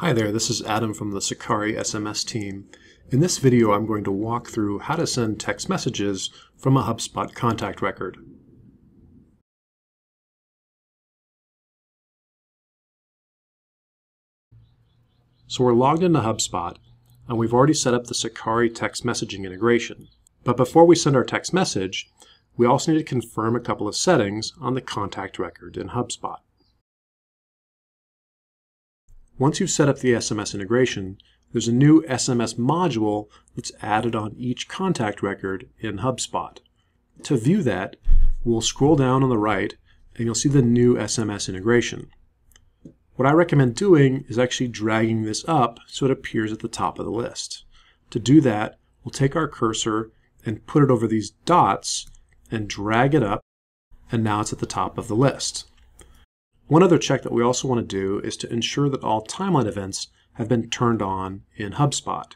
Hi there, this is Adam from the Sakari SMS team. In this video, I'm going to walk through how to send text messages from a HubSpot contact record. So we're logged into HubSpot, and we've already set up the Sakari text messaging integration. But before we send our text message, we also need to confirm a couple of settings on the contact record in HubSpot. Once you've set up the SMS integration, there's a new SMS module that's added on each contact record in HubSpot. To view that, we'll scroll down on the right and you'll see the new SMS integration. What I recommend doing is actually dragging this up so it appears at the top of the list. To do that, we'll take our cursor and put it over these dots and drag it up, and now it's at the top of the list. One other check that we also want to do is to ensure that all timeline events have been turned on in HubSpot.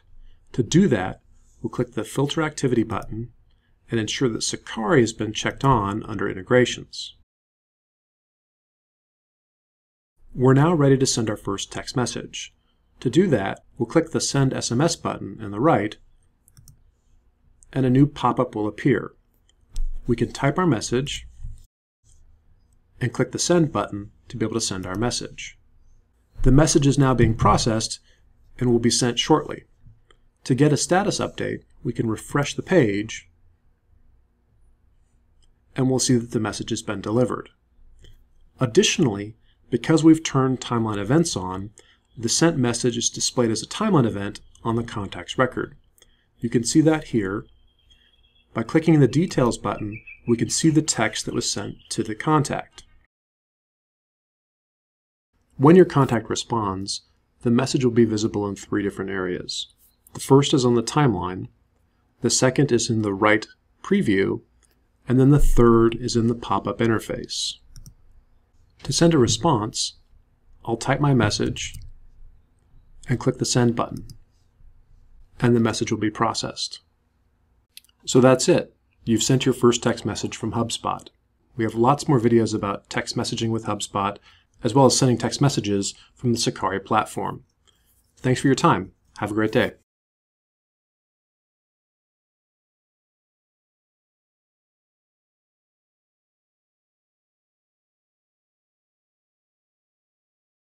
To do that, we'll click the Filter Activity button and ensure that Sakari has been checked on under Integrations. We're now ready to send our first text message. To do that, we'll click the Send SMS button in the right, and a new pop-up will appear. We can type our message and click the Send button to be able to send our message. The message is now being processed and will be sent shortly. To get a status update, we can refresh the page and we'll see that the message has been delivered. Additionally, because we've turned timeline events on, the sent message is displayed as a timeline event on the contacts record. You can see that here. By clicking the Details button, we can see the text that was sent to the contact. When your contact responds, the message will be visible in three different areas. The first is on the timeline, the second is in the right preview, and then the third is in the pop-up interface. To send a response, I'll type my message and click the send button, and the message will be processed. So that's it. You've sent your first text message from HubSpot. We have lots more videos about text messaging with HubSpot as well as sending text messages from the Sakari platform. Thanks for your time. Have a great day.